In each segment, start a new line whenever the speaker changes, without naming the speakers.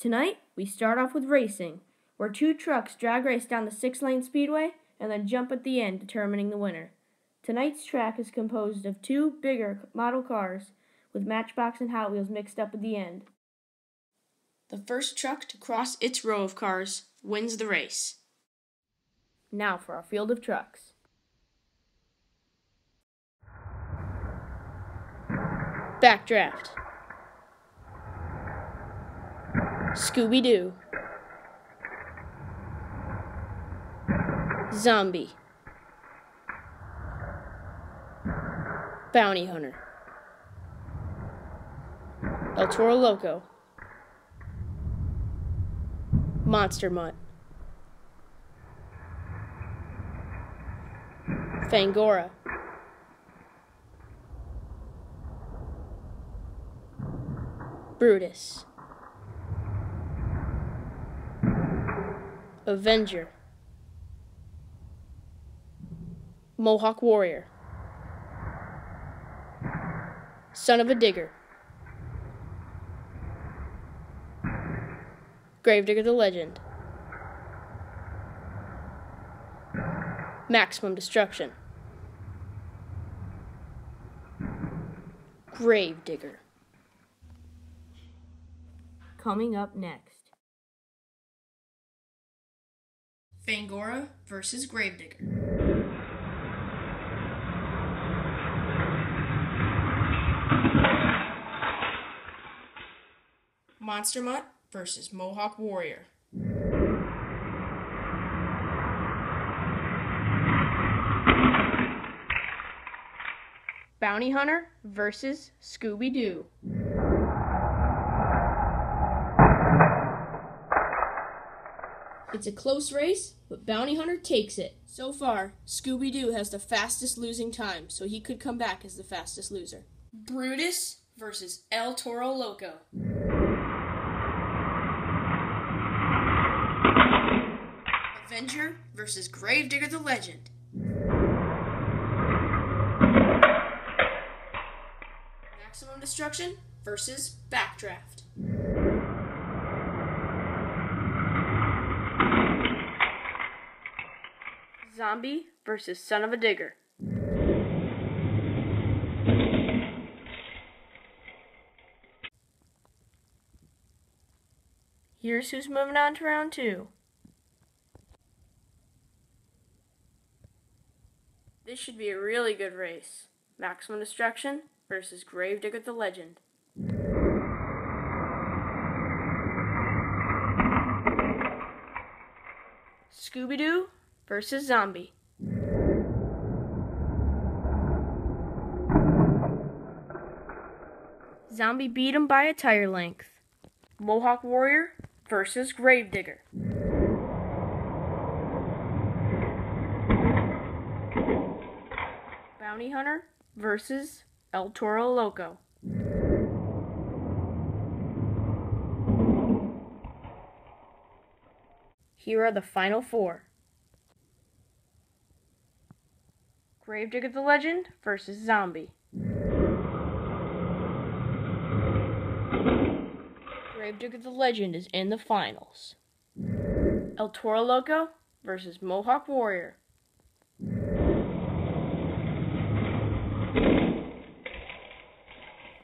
Tonight, we start off with racing, where two trucks drag race down the six lane speedway and then jump at the end, determining the winner. Tonight's track is composed of two bigger model cars with Matchbox and Hot Wheels mixed up at the end. The first truck to cross its row of cars wins the race. Now for our field of trucks. Backdraft. Scooby Doo. Zombie. Bounty Hunter. El Toro Loco. Monster Mutt. Fangora. Brutus. Avenger. Mohawk Warrior. Son-uva Digger. Gravedigger the Legend. Maximum Destruction. Gravedigger. Coming up next Fangora versus Gravedigger. Monster Mutt versus Mohawk Warrior. Bounty Hunter versus Scooby Doo. It's a close race, but Bounty Hunter takes it. So far, Scooby Doo has the fastest losing time, so he could come back as the fastest loser. Brutus versus El Toro Loco. Avenger versus Gravedigger the Legend. Maximum Destruction versus Backdraft. Zombie versus Son-uva Digger. Here's who's moving on to round two. This should be a really good race. Maximum Destruction versus Gravedigger the Legend. Scooby Doo versus Zombie. Zombie beat him by a tire length. Mohawk Warrior versus Gravedigger. Bounty Hunter versus El Toro Loco. Here are the final four. Gravedigger the Legend versus Zombie. Gravedigger the Legend is in the finals. El Toro Loco versus Mohawk Warrior.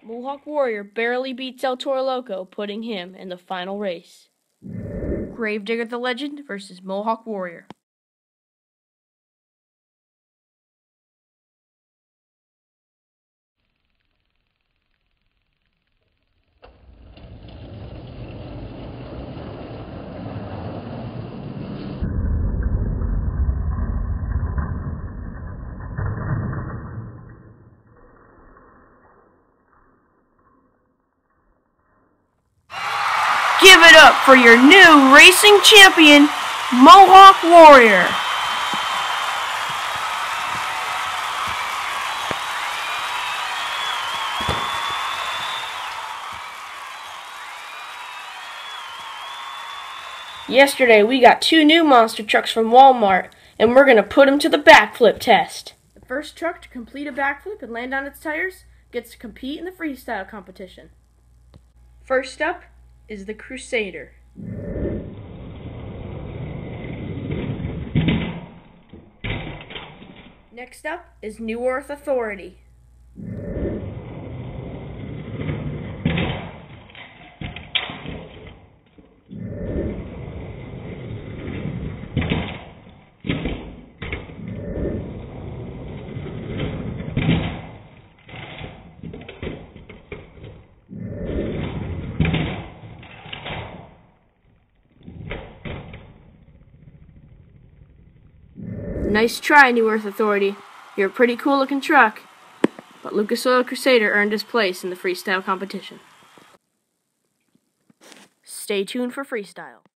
Mohawk Warrior barely beats El Toro Loco, putting him in the final race. Gravedigger the Legend versus Mohawk Warrior. Give it up for your new racing champion, Mohawk Warrior. Yesterday, we got two new monster trucks from Walmart, and we're going to put them to the backflip test. The first truck to complete a backflip and land on its tires gets to compete in the freestyle competition. First up is the Crusader. Next up is New Earth Authority. Nice try, New Earth Authority. You're a pretty cool looking truck. But Lucas Oil Crusader earned his place in the freestyle competition. Stay tuned for freestyle.